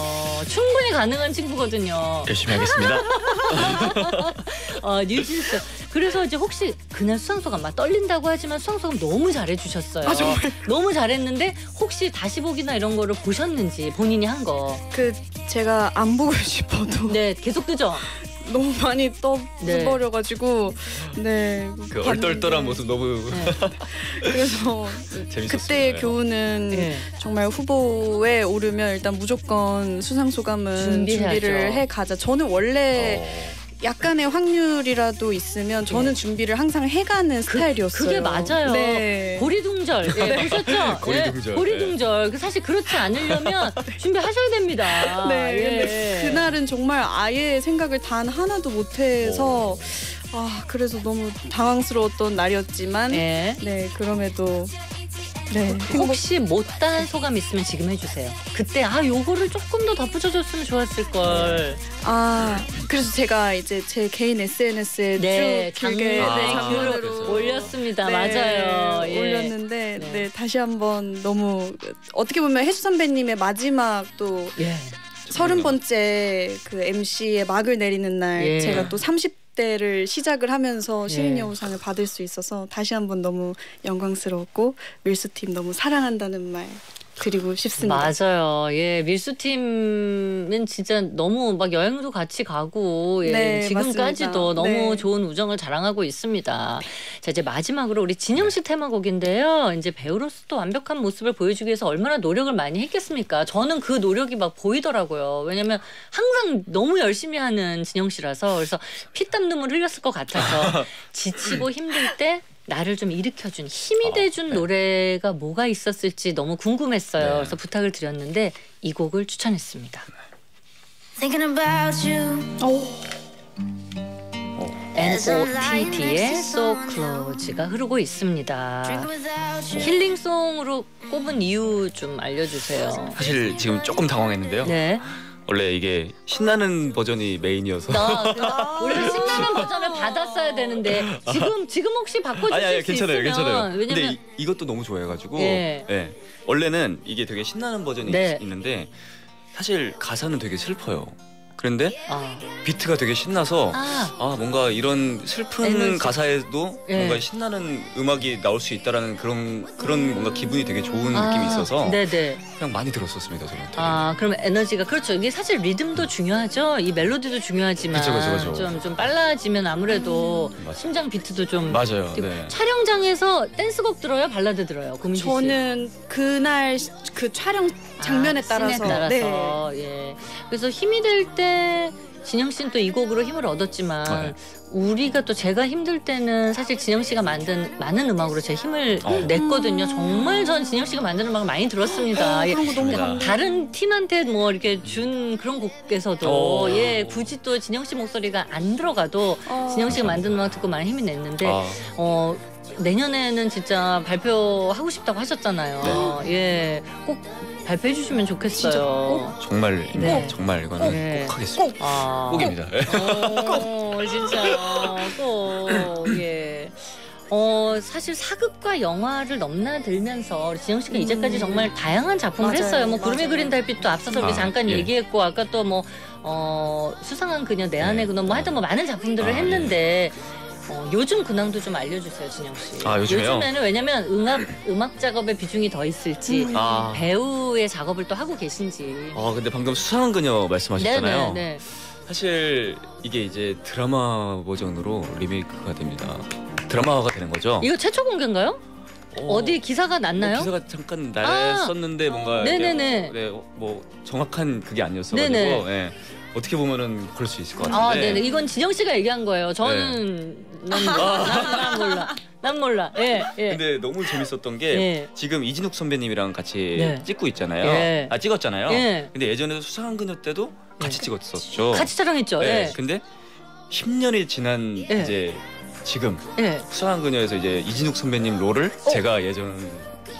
충분히 가능한 친구거든요. 열심히 하겠습니다. 어, 뉴진스. 그래서 이제 혹시 그날 수상소감 막 떨린다고 하지만 수상소감 너무 잘해 주셨어요. 아, 정말? 너무 잘했는데 혹시 다시 보기나 이런 거를 보셨는지 본인이 한 거. 그 제가 안 보고 싶어도 네, 계속 뜨죠. 너무 많이 네. 떠버려가지고 네. 그 봤는데 얼떨떨한 모습 너무 네. 그래서. 그때의 교훈은 네. 정말 후보에 오르면 일단 무조건 수상 소감은 준비해야죠. 준비를 해 가자. 저는 원래 어, 약간의 확률이라도 있으면 저는 준비를 항상 해가는 스타일이었어요. 그게 맞아요. 네. 고리둥절 예, 보셨죠? 고리둥절. 예, 고리둥절. 그 사실 그렇지 않으려면 준비하셔야 됩니다. 네, 예. 근데 그날은 정말 아예 생각을 단 하나도 못해서 아 그래서 너무 당황스러웠던 날이었지만 네, 예. 그럼에도 네 혹시 못다한 소감 있으면 지금 해주세요. 그때 아 요거를 조금 더 덧붙여줬으면 좋았을 걸. 아 그래서 제가 이제 제 개인 SNS에 네, 쭉 길게 장문, 네, 아, 장문으로 그래서. 올렸습니다. 네, 맞아요. 예. 올렸는데 네. 네. 다시 한번 너무 어떻게 보면 혜수 선배님의 마지막 또 예. 서른 번째 그 MC의 막을 내리는 날 예. 제가 또 30 20대를 시작을 하면서 예. 여우상을 받을 수 있어서 다시 한번 너무 영광스러웠고 밀수 팀 너무 사랑한다는 말 드리고 싶습니다. 맞아요. 예, 밀수 팀은 진짜 너무 막 여행도 같이 가고 예, 네, 지금까지도 맞습니다. 너무 네. 좋은 우정을 자랑하고 있습니다. 자, 이제 마지막으로 우리 진영 씨 테마곡인데요. 이제 배우로서 또 완벽한 모습을 보여주기 위해서 얼마나 노력을 많이 했겠습니까? 저는 그 노력이 막 보이더라고요. 왜냐면 항상 너무 열심히 하는 진영 씨라서 그래서 피땀 눈물 흘렸을 것 같아서 지치고 힘들 때 나를 좀 일으켜준 힘이 어, 돼준 네. 노래가 뭐가 있었을지 너무 궁금했어요. 네. 그래서 부탁을 드렸는데 이 곡을 추천했습니다. Thinking about you. N.O.T.D의 So Close가 흐르고 있습니다. 힐링송으로 꼽은 이유 좀 알려주세요. 사실 지금 조금 당황했는데요. 네. 원래 이게 신나는 버전이 메인이어서 나 그, 우리가 신나는 버전을 받았어야 되는데 지금 지금 혹시 바꿔주실 아니 아니 수 괜찮아요 있으면 괜찮아요. 근데 왜냐면 이, 이것도 너무 좋아해가지고 예. 예. 원래는 이게 되게 신나는 버전이 네. 있, 있는데 사실 가사는 되게 슬퍼요. 그런데 아, 비트가 되게 신나서 아 아 뭔가 이런 슬픈 에너지. 가사에도 예. 뭔가 신나는 음악이 나올 수 있다라는 그런 그런 뭔가 기분이 되게 좋은 아, 느낌이 있어서 네네. 그냥 많이 들었었습니다 저는. 되게. 아, 그럼 에너지가 그렇죠. 이게 사실 리듬도 중요하죠. 이 멜로디도 중요하지만 그쵸, 그쵸, 그쵸. 좀 좀 빨라지면 아무래도 음. 심장 비트도 좀 맞아요. 네. 촬영장에서 댄스곡 들어요, 발라드 들어요. 고민지 씨. 저는 그날 시- 그 촬영 장면에 아, 따라서, 따라서 네. 예. 그래서 힘이 될때 진영 씨는 또 이 곡으로 힘을 얻었지만 네. 우리가 또 제가 힘들 때는 사실 진영 씨가 만든 많은 음악으로 제 힘을 어. 냈거든요. 정말 전 진영 씨가 만든 음악을 많이 들었습니다. 예. 그런 거 너무. 감동. 다른 팀한테 뭐 이렇게 준 그런 곡에서도 어. 예 굳이 또 진영 씨 목소리가 안 들어가도 어. 진영 씨가 만든 음악 듣고 많이 힘이 냈는데 아, 어 내년에는 진짜 발표하고 싶다고 하셨잖아요. 예, 꼭 발표해 주시면 좋겠어요. 진짜 꼭. 정말 네. 정말 이거는 네. 꼭 하겠습니다. 아, 꼭입니다. 예. 어, 진짜 꼭 예. 어 사실 사극과 영화를 넘나들면서 지영 씨가 이제까지 정말 다양한 작품을 맞아요, 했어요. 뭐 구름이 맞아요. 그린 달빛도 앞서서 우리 아, 잠깐 예. 얘기했고 아까 또 뭐 어, 수상한 그녀 내 안의 네. 근원 뭐 하여튼 뭐 많은 작품들을 아, 했는데 어, 요즘 근황도 좀 알려주세요, 진영 씨. 아, 요즘에요? 요즘에는 왜냐면 음악 음악 작업의 비중이 더 있을지 음. 아, 배우의 작업을 또 하고 계신지. 아 근데 방금 수상한 그녀 말씀하셨잖아요. 네네네. 사실 이게 이제 드라마 버전으로 리메이크가 됩니다. 드라마화가 되는 거죠. 이거 최초 공개인가요? 어. 디 기사가 났나요? 뭐 기사가 잠깐 아. 날렸었는데 뭔가 네네네. 네, 어, 뭐 정확한 그게 아니었어가지고 네네. 예, 어떻게 보면은 그럴 수 있을 것 아, 같은데. 네네. 이건 진영 씨가 얘기한 거예요. 저는 난, 난, 난 몰라. 난 몰라. 예, 예. 근데 너무 재밌었던 게 예. 지금 이진욱 선배님이랑 같이 네. 찍고 있잖아요. 예. 아 찍었잖아요. 예. 근데 예전에 수상한 그녀 때도 같이 예. 찍었었죠. 같이 촬영했죠. 네. 예. 근데 10년이 지난 예. 이제 지금 예. 수상한 그녀에서 이제 이진욱 선배님 롤을 어? 제가 예전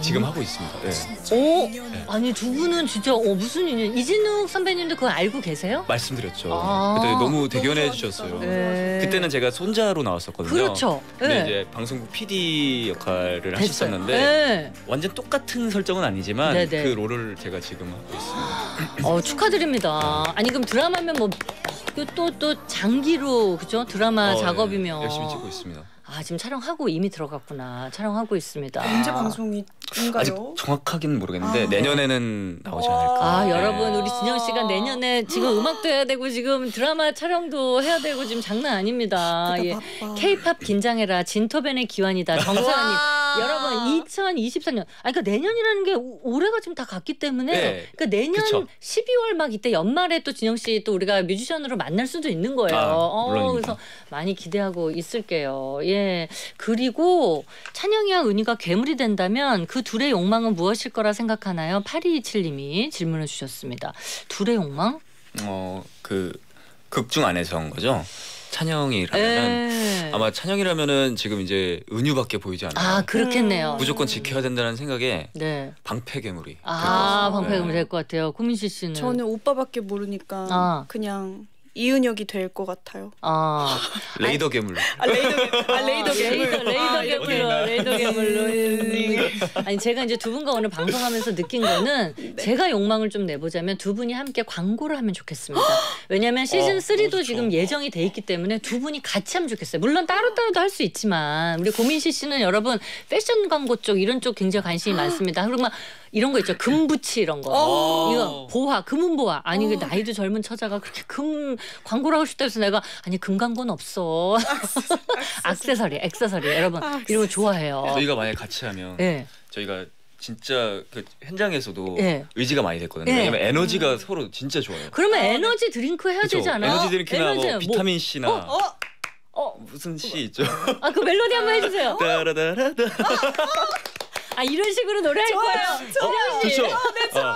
지금 하고 있습니다. 네. 오, 아니 두 분은 진짜 어, 무슨 인연? 이진욱 선배님도 그거 알고 계세요? 말씀드렸죠. 아. 그때 너무 대견해 주셨어요. 네. 그때는 제가 손자로 나왔었거든요. 그렇죠. 근데 예. 이제 방송국 PD 역할을 됐어요. 하셨었는데 예. 완전 똑같은 설정은 아니지만 네 네. 그 롤을 제가 지금 하고 있습니다. 어, 축하드립니다. 아니 그럼 드라마면 뭐또또 장기로 그죠? 드라마 어, 네. 작업이면 열심히 찍고 있습니다. 아 지금 촬영하고 이미 들어갔구나. 촬영하고 있습니다. 언제 아직 방송 인가요? 정확하긴 모르겠는데 아. 내년에는 나오지 않을까. 아 네. 여러분 우리 진영 씨가 내년에 지금 음악도 해야 되고 지금 드라마 촬영도 해야 되고 지금 장난 아닙니다. 예. K-팝 긴장해라 진토벤의 기환이다 정서연님 여러분 2024년 아 그러니까 내년이라는 게 오- 올해가 지금 다 갔기 때문에 네. 그러니까 내년 그쵸. 12월 막 이때 연말에 또 진영 씨 또 우리가 뮤지션으로 만날 수도 있는 거예요. 아, 어. 그래서 많이 기대하고 있을게요. 예 그리고 찬영이와 은희가 괴물이 된다면 그 둘의 욕망은 무엇일 거라 생각하나요? 8227님이 질문을 주셨습니다. 둘의 욕망? 어 그 극중 안에서 한 거죠. 찬영이라면은 예. 아마 찬영이라면은 지금 이제 은유밖에 보이지 않아요. 아 그렇겠네요. 무조건 지켜야 된다는 생각에 네. 방패 괴물이. 아. 방패 괴물이 네. 될것 같아요. 고민시 씨는 저는 오빠밖에 모르니까 아. 그냥 이은혁이 될 것 같아요. 아, 레이더 괴물. 아 레이더 개- 아 레이더 괴물. 레이더, 레이더 아, 괴물로. 레이더 괴물로. 아니 제가 이제 두 분과 오늘 방송하면서 느낀 거는 제가 욕망을 좀 내보자면 두 분이 함께 광고를 하면 좋겠습니다. 왜냐하면 시즌 어, 3도 너무 지금 좋죠. 예정이 돼 있기 때문에 두 분이 같이 하면 좋겠어요. 물론 따로 따로도 할 수 있지만 우리 고민시 씨는 여러분 패션 광고 쪽 이런 쪽 굉장히 관심이 많습니다. 막 이런 거 있죠. 금부치 이런 거. 어. 이거 보화, 금은 보화. 아니 그 나이도 젊은 처자가 그렇게 금 광고를 하고 싶다 해서 내가 아니 금 광고는 없어. 액세서리, 액세서리. 여러분 이런 거 좋아해요. 저희가 만약 같이 하면 예. 저희가 진짜 그 현장에서도 예. 의지가 많이 됐거든요. 예. 왜냐면 에너지가 서로 진짜 좋아요. 그러면 에너지 드링크 해야 그쵸? 되지 않아요? 에너지 드링크나 뭐 에너지, 비타민 C나 어? 어, 무슨 C 있죠? 아 그 멜로디 한번 해주세요. 따라다라다. 아 이런 식으로 노래할 거예요. 어, 좋죠. 아,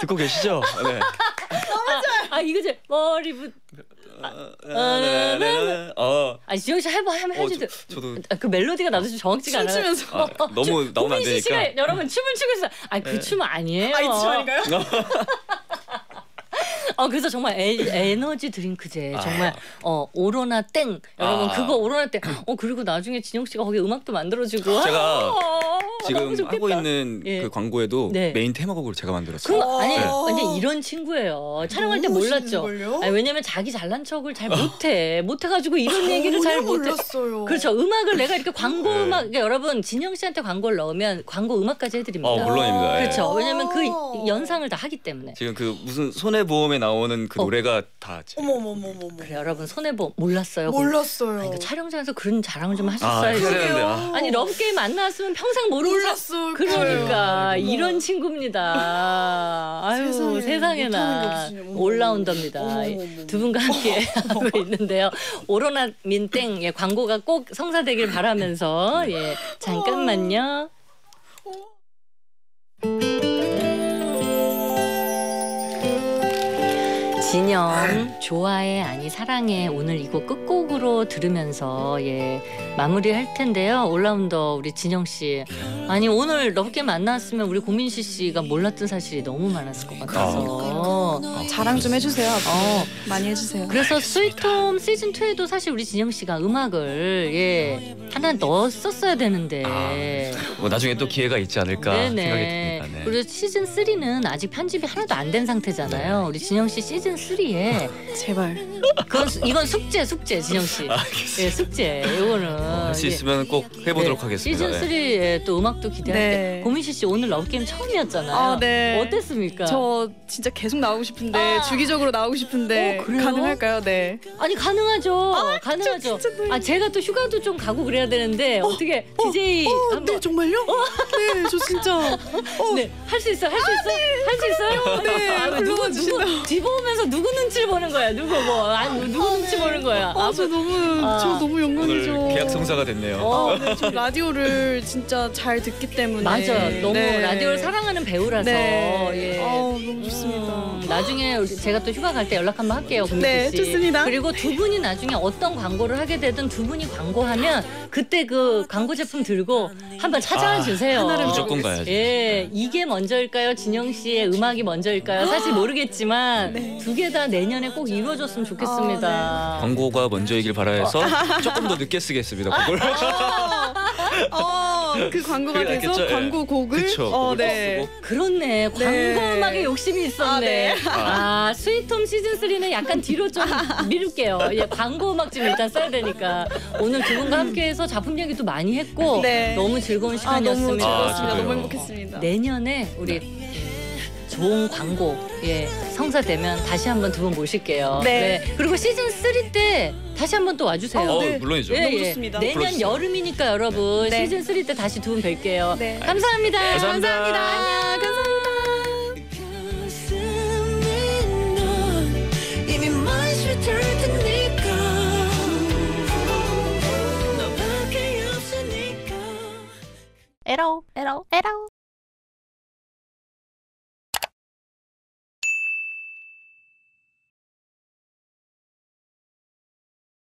듣고 계시죠? 네. 아 이거 제 머리부. 어, 아 진영 씨 해봐 해봐 어, 해주세요. 저, 저도 아, 그 멜로디가 나도 좀 정확지가 않아요. 춤추면서. 아, 너무 나오면 안 되니까. 씨가 여러분 춤을 추고 있어. 아그 네. 춤은 아니에요. 아 이거 아닌가요? 어 그래서 정말 에너지 드링크제 아. 정말 어 오로나 땡 여러분 아. 그거 오로나 땡 어 그리고 나중에 진영 씨가 거기 음악도 만들어주고 제가 어, 지금 좋겠다. 하고 있는 예. 그 광고에도 네. 메인 테마곡을 제가 만들었어요. 그 아니 네. 완전 이런 친구예요. 촬영할 때 몰랐죠. 아니, 왜냐면 자기 잘난 척을 잘 못해. 못해가지고 이런 얘기를 잘 못해. 몰랐어요. 그렇죠. 음악을 내가 이렇게 광고 네. 음악 그러니까 여러분 진영 씨한테 광고를 넣으면 광고 음악까지 해드립니다. 어, 물론입니다. 예. 그렇죠. 왜냐면 그 어. 연상을 다 하기 때문에. 지금 그 무슨 손해보험에 나오는 그 어. 노래가 다 제- 어머 어머 어머 어머. 그래 여러분 손해보 몰랐어요. 몰랐어요. 아니, 그 촬영장에서 그런 자랑을 좀 아, 하셨어야지. 해야 되는데. 아. 아니 러브 게임 안 나왔으면 평생 모르고 사- 몰랐어. 그러니까 어머. 이런 친구입니다. 아유 세상에, all-rounder입니다. 어머, 어머, 어머. 두 분과 함께 하고 있는데요. 오로나 민땡 예, 광고가 꼭 성사되길 바라면서 예 잠깐만요. 진영 좋아해 아니 사랑해. 오늘 이 곡 끝곡으로 들으면서 예 마무리할 텐데요. 올라운더 우리 진영 씨. 아니 오늘 러브게임 안 나왔으면 우리 고민시 씨가 몰랐던 사실이 너무 많았을 것 같아서. 자랑 좀 해주세요. 어. 많이 해주세요. 그래서 스위트홈 시즌 2에도 사실 우리 진영 씨가 음악을 예 하나 넣었었어야 되는데. 뭐 나중에 또 기회가 있지 않을까 생각이 듭니다. 네. 그리고 시즌 3는 아직 편집이 하나도 안 된 상태잖아요. 우리 진영 씨 시즌 3에 제발. 그건 수- 이건 숙제 숙제 진영 씨. 알겠습니다. 예, 숙제. 이거는 할 수 예. 있으면 꼭 해보도록 네, 하겠습니다. 시즌 네. 3에 또 음악도 기대할게. 네. 고민시 씨 오늘 러브 게임 처음이었잖아요. 아 네. 어땠습니까? 저 진짜 계속 나오고 싶은데 주기적으로 나오고 싶은데 어, 그래요? 가능할까요? 네. 아니 가능하죠. 가능하죠. 진짜 네. 아 제가 또 휴가도 좀 가고 그래야 되는데 어, 떻게 DJ 어, 한번 네 정말요? 네, 저 진짜. 어, 네, 할 수 있어, 할 수 있어, 할 수 있어요. 네, 아, 누구 불러봐 누구 주신다고. 뒤보면서 누구 눈치를 보는 거야? 누구 뭐, 아니 누구 눈치 보는 거야? 아, 저 너무 아. 저 너무 영광이죠. 오늘 계약 성사가 됐네요. 어, 아, 네, 저 라디오를 진짜 잘 듣기 때문에. 맞아요. 너무 네. 라디오를 사랑하는 배우라서. 네. 예. 아우, 너무 좋습니다. 음, 나중에 우리- 제가 또 휴가 갈 때 연락 한번 할게요. 네, 씨. 좋습니다. 그리고 두 분이 나중에 어떤 광고를 하게 되든 두 분이 광고하면 그때 그 광고 제품 들고 한번 찾아와 주세요. 하나를 무조건 가야죠. 예, 이게 먼저일까요? 진영 씨의 음악이 먼저일까요? 사실 모르겠지만 네. 두개 다 내년에 꼭 이루어졌으면 좋겠습니다. 아, 광고가 먼저이길 바라해서 조금 더 늦게 쓰겠습니다. 그걸 어, 그 광고가 그게 돼서 낫겠죠? 예. 광고 곡을 그쵸. 어, 네. 쓰고. 그렇네. 광고 네. 음악에 욕심이 있었네. 아, 네. 아, 스위트홈 시즌 3는 약간 뒤로 좀 미룰게요. 예, 광고 음악 좀 일단 써야 되니까. 오늘 두 분과 함께해서 작품 얘기도 많이 했고 네. 너무 즐거운 아, 너무 시간이었습니다. 즐거웠습니다. 아, 너무. 행복했습니다. 내년에 우리 좋은 광고 예 성사되면 다시 한번 두 분 모실게요. 네. 그리고 시즌 3 때 다시 한번 또 와주세요. 어, 네. 물론이죠. 예, 너무 예. 좋습니다. 내년 불러주세요. 여름이니까 여러분 네. 시즌 3 때 다시 두 분 뵐게요. 네. 감사합니다. 감사합니다. 안녕. 감사합니다. 너밖에 없으니까 에러 에러 에러